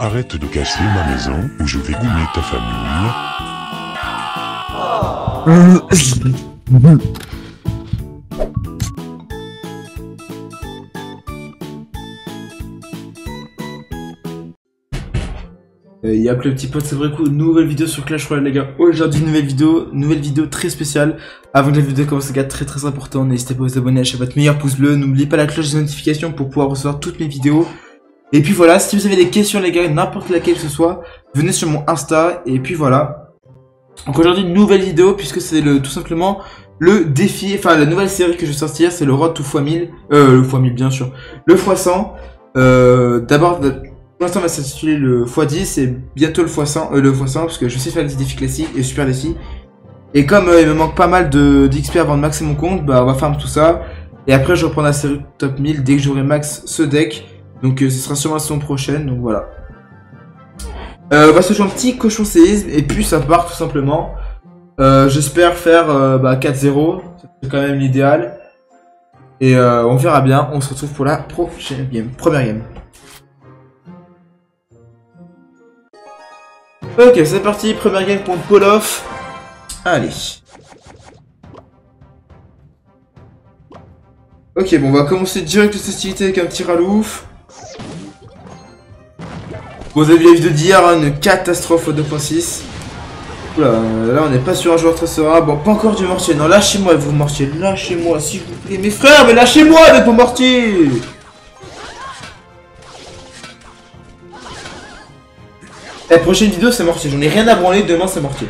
Arrête de casser ma maison ou je vais goumer ta famille. Euh, Y'a le petit pote, c'est vrai coup, nouvelle vidéo sur Clash Royale les gars. Aujourd'hui nouvelle vidéo, nouvelle vidéo très spéciale. Avant que la vidéo commence les gars, très très important, n'hésitez pas à vous abonner, à votre meilleur pouce bleu, n'oubliez pas la cloche de notification pour pouvoir recevoir toutes mes vidéos. Et puis voilà, si vous avez des questions les gars, n'importe laquelle que ce soit, venez sur mon Insta, et puis voilà. Donc aujourd'hui une nouvelle vidéo, puisque c'est le tout simplement le défi, enfin la nouvelle série que je vais sortir, c'est le Road to x1000, euh, le x1000 bien sûr, le x100. Euh, D'abord, pour l'instant, on va s'intituler le x10 et bientôt le x100, euh, le x100 parce que je sais faire des défis classiques et super défis. Et comme euh, il me manque pas mal d'XP avant de maxer mon compte, bah on va farm tout ça. Et après, je reprends la série top 1000 dès que j'aurai max ce deck. Donc euh, ce sera sûrement la saison prochaine, donc voilà. Euh, on va se jouer un petit cochon séisme et puis ça part tout simplement. Euh, J'espère faire euh, bah, 4-0, c'est quand même l'idéal. Et on verra bien, on se retrouve pour la prochaine game, première game. Ok, c'est parti, première game contre Polof. Allez. Ok, bon, on va commencer direct les hostilités avec un petit ralouf. Vous avez vu d'hier, hein, une catastrophe au 2.6. Oula, là on n'est pas sur un joueur très serein. Bon, pas encore du mortier. Non, lâchez-moi, vous mortier. Lâchez-moi, s'il vous plaît. Mes frères, mais lâchez-moi avec mon mortier La prochaine vidéo c'est mortier, j'en ai rien à branler, demain c'est mortier.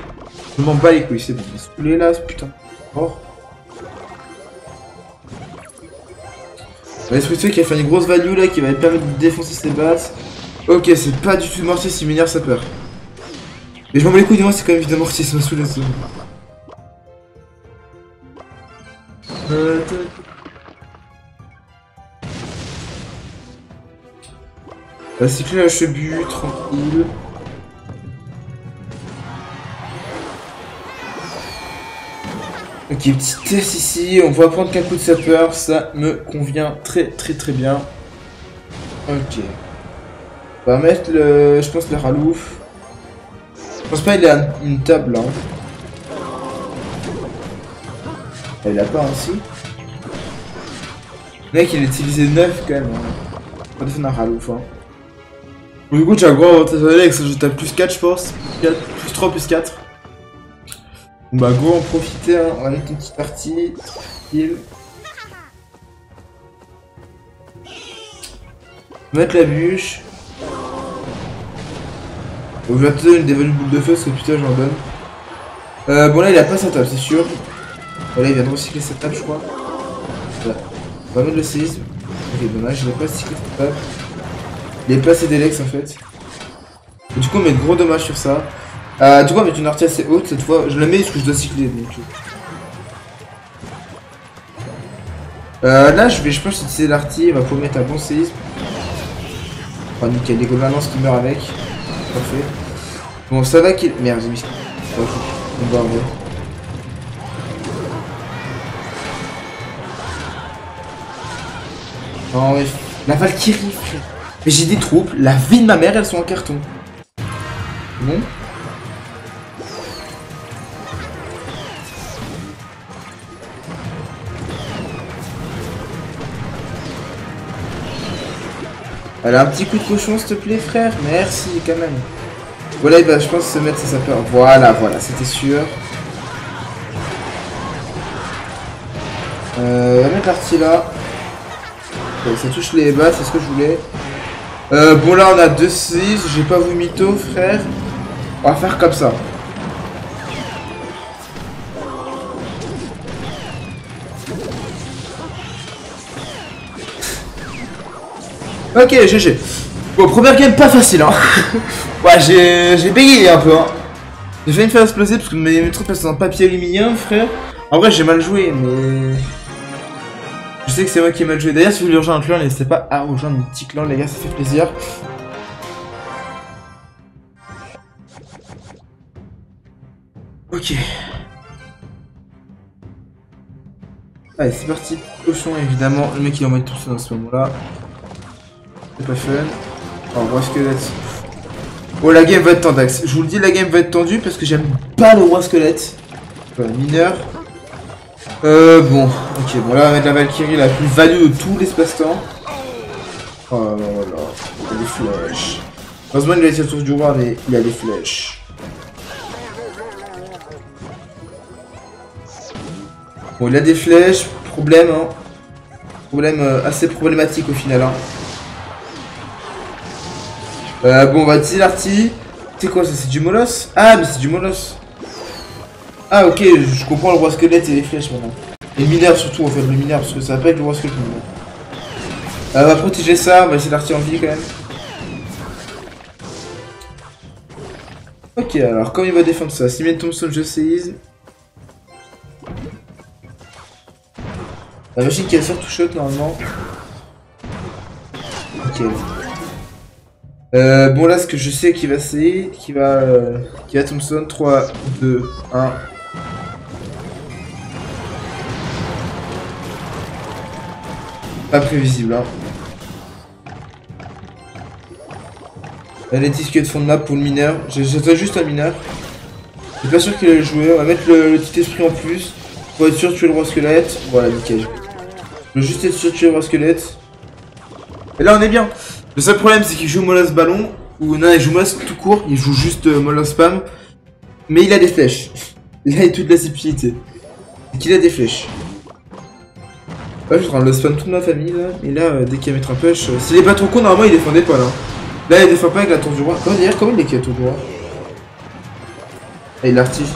Je m'en bats les couilles, c'est bon. Il est là, putain. Oh. L'esprit de qui a fait une grosse value là qui va permettre de défoncer ses bases. Ok, c'est pas du tout mortier, si m'énerve ça peur. Mais je m'en bats les couilles, dis-moi, c'est quand même vidéo mortier, ça. Euh, tac. La cycler la chebut, tranquille. Ok, petit test ici, on va prendre qu'un coup de sapeur, ça me convient très très très bien. Ok. On va mettre le, je pense le ralouf. Je pense pas il a une table là. Ah, Il a pas aussi. Mec il a utilisé 9 quand même. Hein. Pas de faire un ralouf hein. Bon, du coup j'ai un gros avantage à Alex, je tape plus 4 je pense. 4, plus 3 plus 4. Bon bah go en profiter, hein. on va mettre une petite partie. Heal. Mettre la bûche. Te donner une dévalue boule de feu parce que putain j'en donne. Euh, bon là il a pas sa table c'est sûr. Voilà il vient de recycler sa table je crois. On va mettre le séisme. Ok dommage, il a pas recyclé sa table. Il est pas assez d'Elex en fait. Du coup on met de gros dommages sur ça. Euh, du coup mettre une artie assez haute cette fois. Je la mets parce que je dois cycler donc. Euh, là je vais je pense utiliser l'artie, on va pouvoir mettre un bon séisme. Oh nickel, les gobelins qui meurent avec. Bon ça va qu'il. Merde j'ai on va en vrai. Oh mais la Valkyrie frère. Mais j'ai des troupes, la vie de ma mère elles sont en carton. Bon. Elle a un petit coup de cochon s'il te plaît frère Merci quand même. Voilà je pense se mettre ses sapeurs. Voilà voilà c'était sûr. Euh, on va là. Ça touche les bas, c'est ce que je voulais. Euh, bon là on a 2-6, j'ai pas vu mytho frère. On va faire comme ça. Ok, GG. Bon, première game pas facile, hein. ouais, j'ai bégayé un peu, hein. J'ai failli me faire exploser parce que mes, mes sont en papier aluminium, frère. En vrai, j'ai mal joué, mais. Je sais que c'est moi qui ai mal joué. D'ailleurs, si vous voulez rejoindre un clan, n'hésitez pas à rejoindre mon petit clan, les gars, ça fait plaisir. Ok. Allez, c'est parti. Cochon, évidemment. Le mec, il envoie tout ça dans ce moment-là. C'est pas fun. Alors, gros squelette. Oh la game va être tendue. Je vous le dis, la game va être tendue parce que j'aime pas le roi squelette. Voilà, mineur. Euh, bon. Ok, bon là on va mettre la Valkyrie la plus value de tout l'espace-temps. Oh là là. Il a des flèches. Heureusement il a été tour du roi mais il a des flèches. Bon il a des flèches. Problème hein. Problème euh, assez problématique au final hein. Euh, bon, on va utiliser l'arty. C'est quoi ça C'est du molosse? Ah, mais c'est du molosse. Ah, ok, je comprends le roi squelette et les flèches maintenant. Et le mineur surtout, en fait, le mineur, parce que ça va pas être le roi squelette maintenant. Euh, on va protéger ça, on va essayer d'arty en vie quand même. Ok, alors, comment il va défendre ça Simon Thompson, je sais. La machine qui a sort tout shot normalement. Ok. Euh, bon là ce que je sais qui va essayer, qui va euh, qui va Thompson 3, 2, 1. Pas prévisible hein. Les disques de fond de map pour le mineur. J'attends juste un mineur. Je suis pas sûr qu'il allait jouer. On va mettre le, petit esprit en plus. Pour être sûr de tuer le roi squelette. Voilà, nickel. Je veux juste être sûr de tuer le roi squelette. Et là on est bien. Le seul problème, c'est qu'il joue Molas Ballon, ou non, il joue Molas tout court, il joue juste euh, Molas Spam, mais il a des flèches. Il a toute la subtilité. C'est qu'il a des flèches. Je suis de spam toute ma famille là, et là, euh, dès qu'il va mettre un push, euh, s'il est pas trop con, normalement il défendait pas là. Là, il défend pas avec la tour du roi. Comment d'ailleurs, comment il est qui la tour du roi? Ah, il l'artige.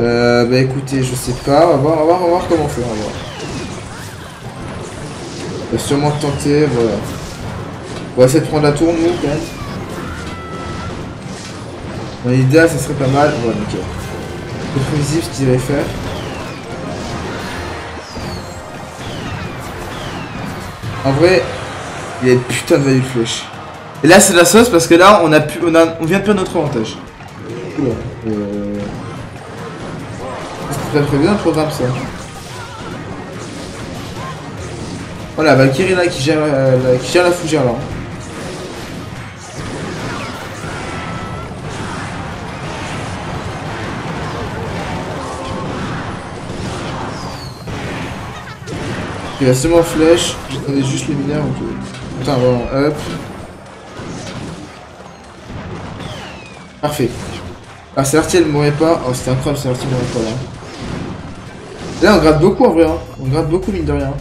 Euh, bah écoutez, je sais pas, on va voir, on va voir, on va voir comment faire. On va voir. On va sûrement tenter, voilà. On va essayer de prendre la tour, nous, quand même. L'idéal, ça serait pas mal. Voilà, nickel. C'est prévisible ce qu'il allait faire. En vrai, il y a une putain de value de flèche. Et là, c'est la sauce parce que là, on a pu, on, vient de perdre notre avantage. Oula. Euh... Pas prévu dans le programme, ça? Voilà, Valkyrie là qui gère, euh, qui la fougère là. Il y a seulement flèche, j'attendais juste les mineurs. Donc... Attends, bon, hop. Parfait. Ah, Celestial elle mourrait pas. Oh, c'était incroyable, Celestial mourrait pas là. Là, on gratte beaucoup en vrai, hein. On gratte beaucoup, mine de rien.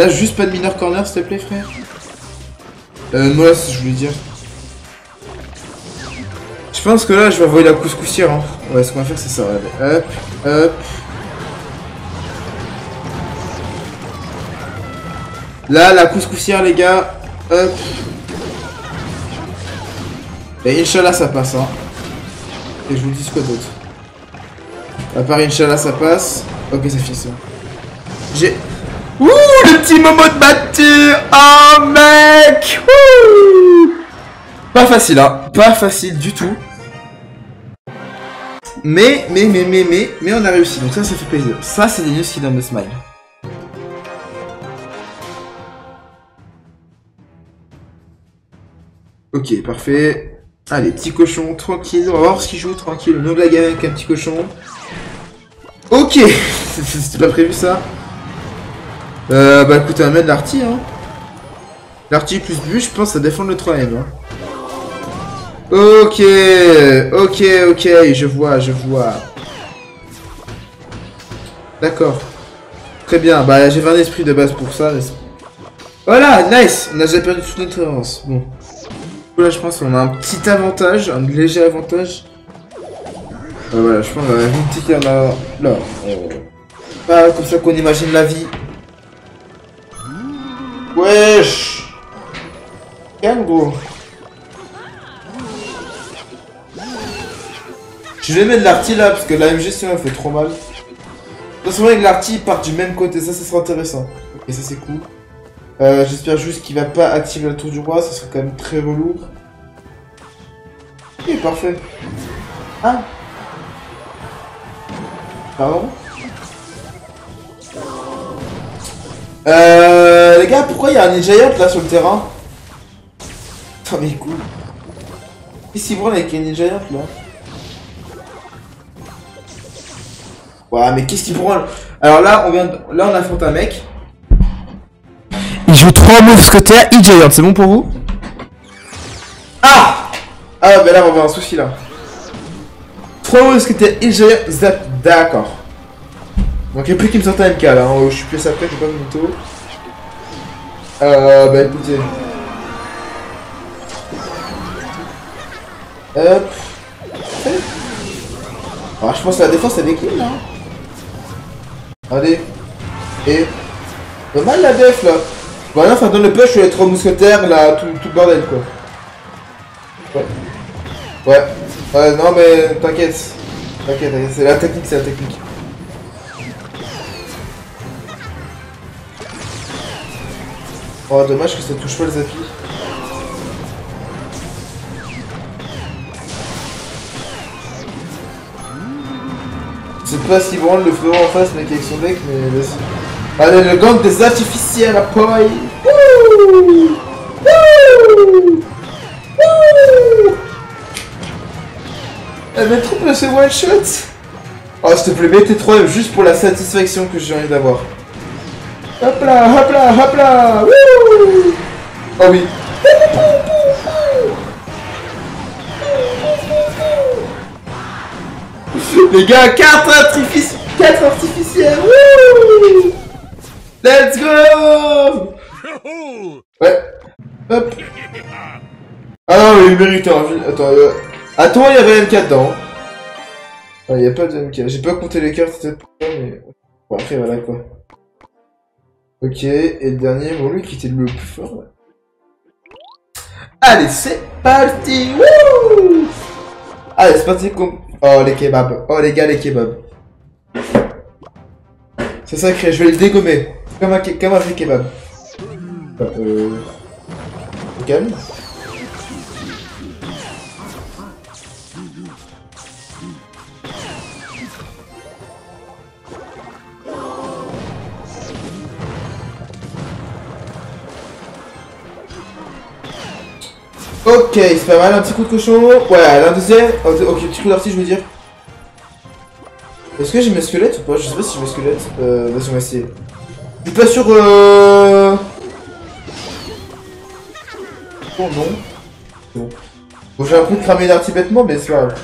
Là, juste pas de mineur corner, s'il te plaît, frère. Euh, moi, je voulais dire. Je pense que là, je vais envoyer la couscoussière. Hein. Ouais, ce qu'on va faire, c'est ça. Hop, hop. Là, la couscoussière, les gars. Hop. Et Inch'Allah, ça passe. Hein. Et je vous dis quoi d'autre. À part Inch'Allah, ça passe. Ok, ça finit ça. J'ai... Petit moment de battu Oh, mec Ouh Pas facile, hein. Pas facile du tout. Mais, mais, mais, mais, mais, mais on a réussi. Donc ça, ça fait plaisir. Ça, c'est des news qui donnent le smile. Ok, parfait. Allez, petit cochon, tranquille. On va voir ce qu'il joue, tranquille. La gamme avec un petit cochon. Ok C'était pas prévu ça? Euh, bah écoutez, on va mettre l'arty, hein. L'arty plus but, je pense, ça défend le 3ème, hein. Ok, ok, ok, je vois, je vois. D'accord. Très bien, bah j'ai un esprit de base pour ça. Voilà, nice On a déjà perdu toute notre avance. Bon. Là, je pense qu'on a un petit avantage, un léger avantage. Euh, voilà, je pense qu'on a une petite là. Euh, pas comme ça qu'on imagine la vie. Wesh gros Je vais mettre l'arty là parce que la MG sinon elle fait trop mal. De toute avec l'arty il part du même côté, ça ça sera intéressant. Et ça c'est cool. Euh, J'espère juste qu'il va pas activer la tour du roi, ça serait quand même très relou. Ok, parfait. Ah Pardon? Euh... Les gars, pourquoi il y a un Ninja là sur le terrain Putain mais cool. Qu'est-ce qu'il branle avec les Ninja là Ouais, mais qu'est-ce qu'il branle Alors là, on vient de... là, on affronte un mec. Il joue 3 mousquetaires, E-Giant, c'est bon pour vous Ah Ah, bah là, on va avoir un souci là. 3 mousquetaires, E-Giant, Zap, d'accord. Donc il n'y a plus qu'il me sorte un MK là, hein. je suis plus après, j'ai pas de moto. Euh, bah écoutez. Hop. Ah, je pense que la défense elle décline là. Allez. Et. Pas mal la def là. Voilà, enfin dans le push, je suis les trois mousquetaires là, tout, tout bordel quoi. Ouais. Ouais. Ouais, non mais. T'inquiète, t'inquiète, c'est la technique, c'est la technique. Oh, dommage que ça touche pas le Zapi. Sais pas si vraiment le frérot en face, mec, avec son deck, mais vas-y. Allez, le gang des artificiels à Poi Wouh Wouh Elle met trop ce one shot Oh, s'il te plaît, mets tes 3 juste pour la satisfaction que j'ai envie d'avoir. Hop là, hop là, hop là Oh oui Les gars, 4 artifici 4 artificiels Wouh Let's go Ouais. Hop. Ah non, mais il mérite un. Attends, euh... Attends, il y avait MK dedans. Ah, il n'y a pas de MK. J'ai pas compté les cartes, peut-être pour ça, mais... Bon, après, voilà, quoi. Ok, et le dernier, bon, lui qui était le plus fort, ouais. Allez, c'est parti Wouh Allez, c'est parti. Oh, les kebabs. Oh, les gars, les kebabs. C'est sacré, je vais le dégommer. Comme un, comme un kebab. Euh... Calme. Ok, c'est pas mal, un petit coup de cochon. Ouais, l'un deuxième. Ok, petit coup d'artiste, je veux dire. Est-ce que j'ai mes squelettes ou pas? Je sais pas si j'ai mes squelettes. Euh, vas-y, on va essayer. Je suis pas sûr. Euh... Oh non. Bon. Bon, j'ai un coup de cramer l'arty bêtement, mais c'est pas grave.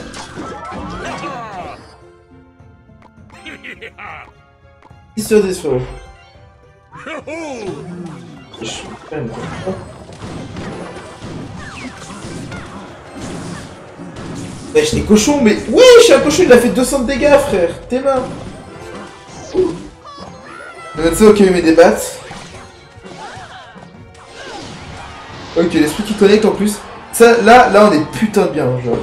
sur 10 frérot. Je suis Wesh, t'es cochon, mais... Oui, je suis un cochon, il a fait 200 de dégâts, frère T'es mains ça, ok, mais des battes. Ok, l'esprit qui connecte en plus. Ça, là, là, on est putain de bien, genre.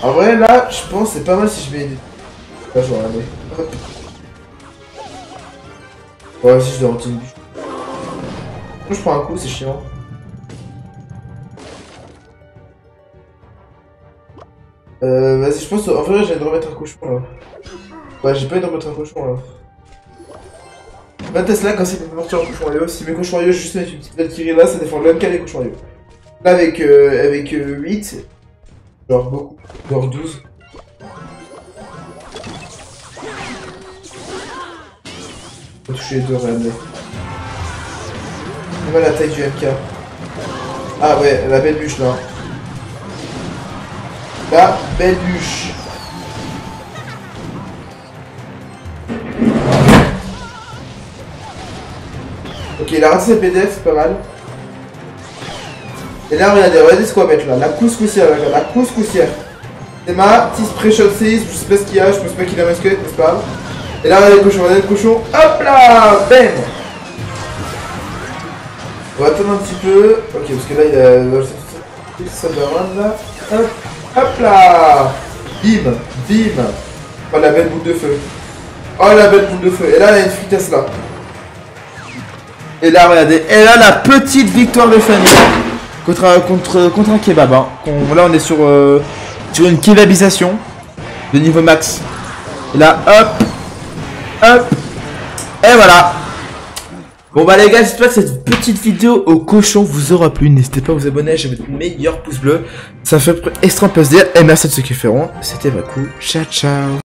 En vrai, là, je pense c'est pas mal si je mets... Là, je vais regarder. Ouais, si je dois retirer. Je prends un coup, c'est chiant. Euh, vas-y, je pense. En vrai, j'ai de remettre un cochon là. Ouais, j'ai pas eu de remettre un cochon là. Ma Tesla, quand c'est pour sortir un cochon royaux, si mes cochons royaux, juste mettre une petite Valkyrie là, ça défend le même cas les cochons. Là, avec, euh, avec euh, 8, genre beaucoup, genre 12. Faut toucher les deux, regardez. On va la taille du MK. Ah ouais, la belle bûche là. La belle bûche. Ok, il a raté ses PDF, c'est pas mal. Et là, regardez, regardez ce qu'on va mettre là. La couscoussière, regarde, la couscoussière. C'est ma petite pré-shot 6, je sais pas ce qu'il y a, je pense pas qu'il a squelette, n'est-ce pas Et là, regardez le cochon, regardez le cochon. Hop là Bam On va attendre un petit peu. Ok, parce que là, il a... Ça doit là. Hop Hop là Bim Bim Oh la belle boule de feu Oh la belle boule de feu Et là, elle a une vitesse là. Et là, regardez. Et là, la petite victoire de famille. Contre, contre, contre un kebab. Hein. là, on est sur, euh, sur une kebabisation de niveau max. Et là, hop Hop Et voilà Bon bah les gars, j'espère que cette petite vidéo au cochon vous aura plu. N'hésitez pas à vous abonner, à mettre meilleur pouce bleu. Ça fait extrêmement plaisir. Et merci à ceux qui feront. C'était Vaku. Ciao ciao.